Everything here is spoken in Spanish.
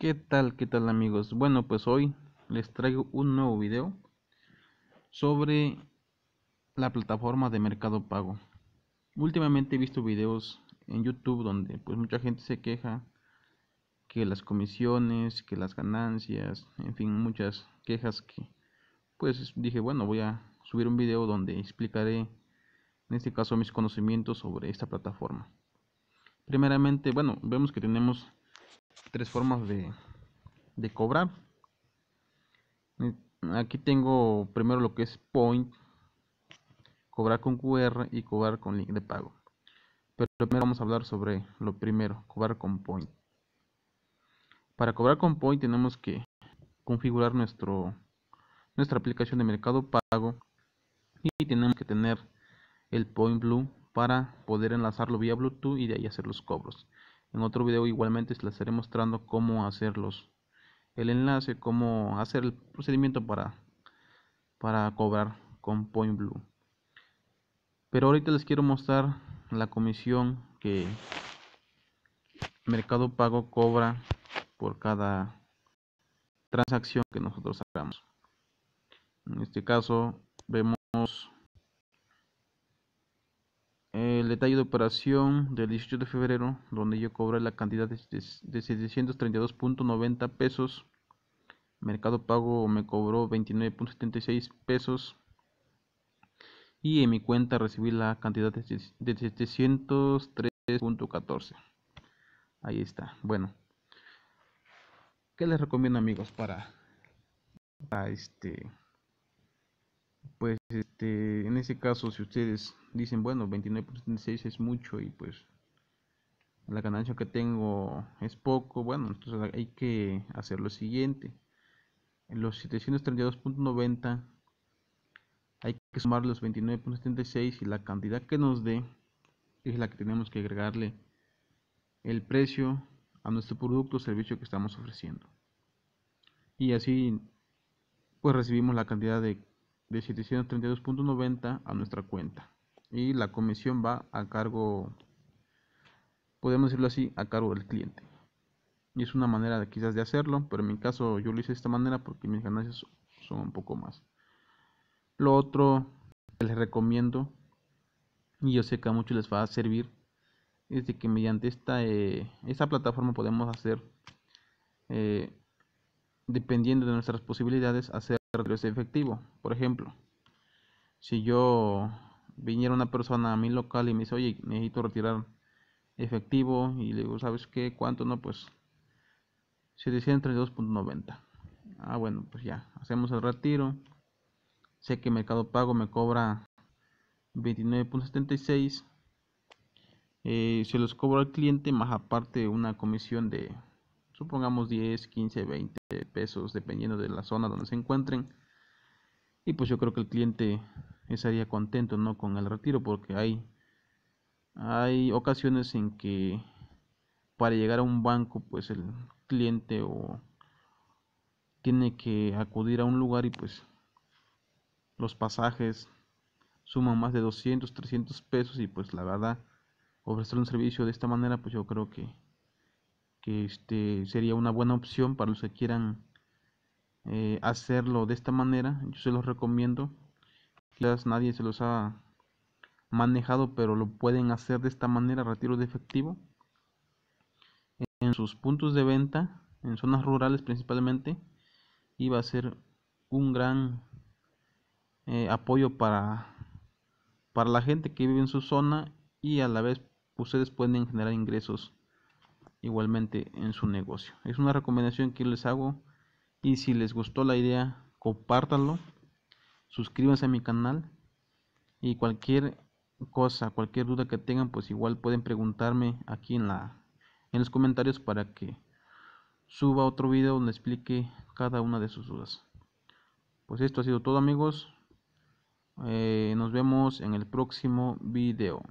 ¿Qué tal? ¿Qué tal amigos? Bueno, pues hoy les traigo un nuevo video sobre la plataforma de Mercado Pago. Últimamente he visto videos en YouTube donde pues mucha gente se queja que las comisiones, que las ganancias, en fin, muchas quejas que pues dije, bueno, voy a subir un video donde explicaré en este caso mis conocimientos sobre esta plataforma. Primeramente, bueno, vemos que tenemos tres formas de, de cobrar. Aquí tengo primero lo que es Point, cobrar con QR y cobrar con link de pago. Pero primero vamos a hablar sobre lo primero, cobrar con Point. Para cobrar con Point tenemos que configurar nuestro nuestra aplicación de Mercado Pago y tenemos que tener el Point Blue para poder enlazarlo vía Bluetooth y de ahí hacer los cobros. En otro video igualmente les estaré mostrando cómo hacerlos el enlace, cómo hacer el procedimiento para, para cobrar con Point Blue. Pero ahorita les quiero mostrar la comisión que Mercado Pago cobra por cada transacción que nosotros hagamos. En este caso vemos el detalle de operación del 18 de febrero, donde yo cobré la cantidad de, de 732.90 pesos. Mercado Pago me cobró 29.76 pesos. Y en mi cuenta recibí la cantidad de 703.14. Ahí está. Bueno. ¿Qué les recomiendo amigos para este pues este en ese caso si ustedes dicen bueno 29.76 es mucho y pues la ganancia que tengo es poco bueno entonces hay que hacer lo siguiente. En los 732.90 hay que sumar los 29.76 y la cantidad que nos dé es la que tenemos que agregarle el precio a nuestro producto o servicio que estamos ofreciendo. Y así pues recibimos la cantidad de de 732.90 a nuestra cuenta. Y la comisión va a cargo podemos decirlo así a cargo del cliente. Y es una manera quizás de hacerlo pero en mi caso yo lo hice de esta manera porque mis ganancias son un poco más. Lo otro que les recomiendo y yo sé que a muchos les va a servir es de que mediante esta eh, esta plataforma podemos hacer eh, dependiendo de nuestras posibilidades hacer ese efectivo. Por ejemplo, si yo viniera una persona a mi local y me dice, oye, necesito retirar efectivo, y le digo, ¿sabes qué? ¿Cuánto? No, pues 732.90. Ah, bueno, pues ya, hacemos el retiro. Sé que Mercado Pago me cobra 29.76. Eh, se los cobro al cliente más aparte una comisión de supongamos 10, 15, 20 pesos, dependiendo de la zona donde se encuentren. Y pues yo creo que el cliente estaría contento ¿no? con el retiro porque hay, hay ocasiones en que para llegar a un banco pues el cliente o tiene que acudir a un lugar y pues los pasajes suman más de 200, 300 pesos y pues la verdad ofrecer un servicio de esta manera pues yo creo que que este sería una buena opción para los que quieran eh, hacerlo de esta manera. Yo se los recomiendo. Quizás nadie se los ha manejado pero lo pueden hacer de esta manera retiro de efectivo. En sus puntos de venta en zonas rurales principalmente y va a ser un gran eh, apoyo para para la gente que vive en su zona y a la vez ustedes pueden generar ingresos igualmente en su negocio. Es una recomendación que les hago y si les gustó la idea, compártanlo, suscríbanse a mi canal y cualquier cosa, cualquier duda que tengan, pues igual pueden preguntarme aquí en la en los comentarios para que suba otro video donde explique cada una de sus dudas. Pues esto ha sido todo amigos. Eh, nos vemos en el próximo video.